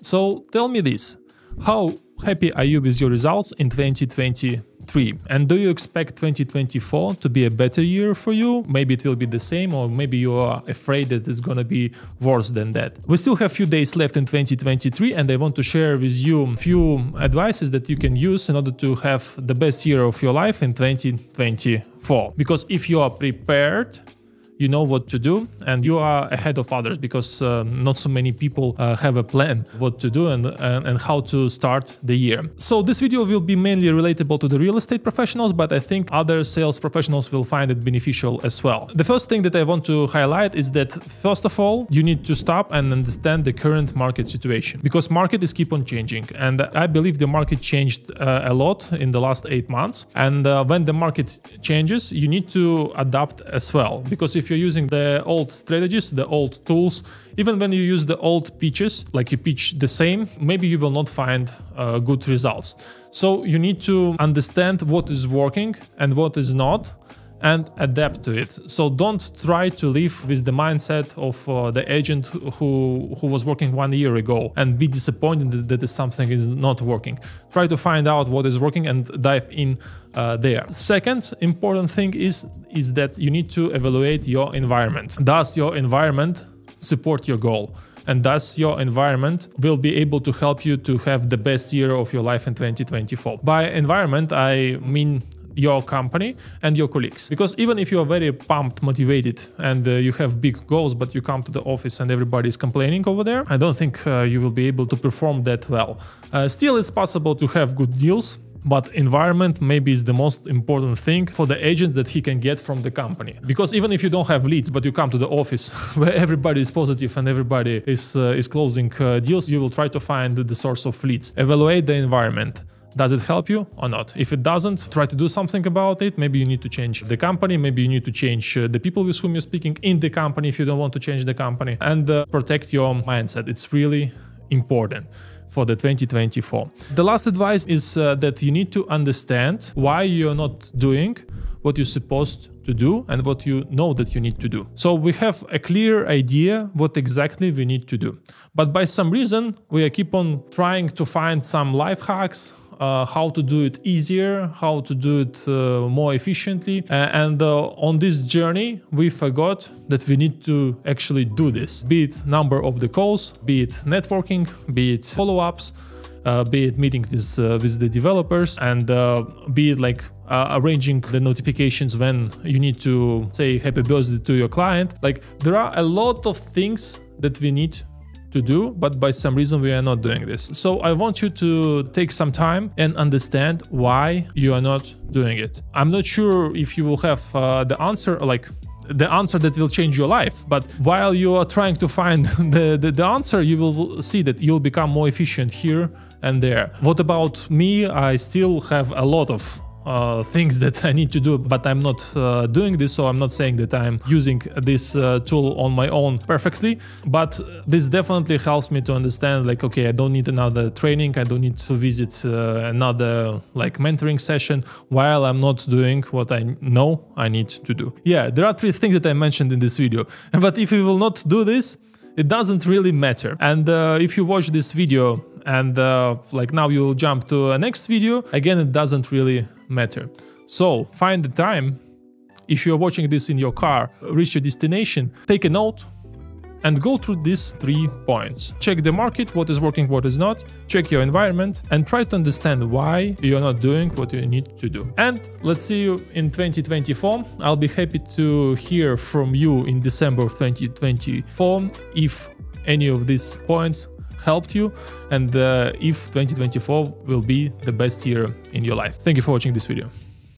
So tell me this, how happy are you with your results in 2023? And do you expect 2024 to be a better year for you? Maybe it will be the same, or maybe you are afraid that it's gonna be worse than that. We still have few days left in 2023, and I want to share with you few advices that you can use in order to have the best year of your life in 2024. Because if you are prepared you know what to do and you are ahead of others because um, not so many people uh, have a plan what to do and, and, and how to start the year. So this video will be mainly relatable to the real estate professionals, but I think other sales professionals will find it beneficial as well. The first thing that I want to highlight is that first of all, you need to stop and understand the current market situation because market is keep on changing. And I believe the market changed uh, a lot in the last eight months. And uh, when the market changes, you need to adapt as well because if you're using the old strategies, the old tools, even when you use the old pitches, like you pitch the same, maybe you will not find uh, good results. So you need to understand what is working and what is not and adapt to it. So don't try to live with the mindset of uh, the agent who who was working one year ago and be disappointed that, that something is not working. Try to find out what is working and dive in uh, there. Second important thing is is that you need to evaluate your environment. Does your environment support your goal? and thus your environment will be able to help you to have the best year of your life in 2024. By environment, I mean your company and your colleagues. Because even if you are very pumped, motivated, and uh, you have big goals, but you come to the office and everybody is complaining over there, I don't think uh, you will be able to perform that well. Uh, still, it's possible to have good deals. But environment maybe is the most important thing for the agent that he can get from the company. Because even if you don't have leads, but you come to the office where everybody is positive and everybody is uh, is closing uh, deals, you will try to find the source of leads. Evaluate the environment. Does it help you or not? If it doesn't, try to do something about it. Maybe you need to change the company. Maybe you need to change uh, the people with whom you're speaking in the company if you don't want to change the company and uh, protect your mindset. It's really important for the 2024. The last advice is uh, that you need to understand why you're not doing what you're supposed to do and what you know that you need to do. So we have a clear idea what exactly we need to do. But by some reason, we keep on trying to find some life hacks, uh, how to do it easier, how to do it uh, more efficiently. Uh, and on this journey, we forgot that we need to actually do this, be it number of the calls, be it networking, be it follow-ups, uh, be it meeting with uh, with the developers and uh, be it like arranging the notifications when you need to say happy birthday to your client like there are a lot of things that we need to do, but by some reason we are not doing this. So I want you to take some time and understand why you are not doing it. I'm not sure if you will have uh, the answer, like the answer that will change your life. But while you are trying to find the, the, the, answer, you will see that you'll become more efficient here and there. What about me? I still have a lot of uh, things that I need to do, but I'm not uh, doing this. So I'm not saying that I'm using this uh, tool on my own perfectly, but this definitely helps me to understand like, okay, I don't need another training. I don't need to visit uh, another like mentoring session while I'm not doing what I know I need to do. Yeah, there are three things that I mentioned in this video, but if you will not do this, it doesn't really matter. And uh, if you watch this video and uh, like now you'll jump to a next video, again, it doesn't really matter. So find the time. If you're watching this in your car, reach your destination, take a note, and go through these three points. Check the market, what is working, what is not, check your environment, and try to understand why you're not doing what you need to do. And let's see you in 2024. I'll be happy to hear from you in December of 2024 if any of these points helped you and uh, if 2024 will be the best year in your life. Thank you for watching this video.